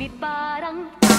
Ngunit parang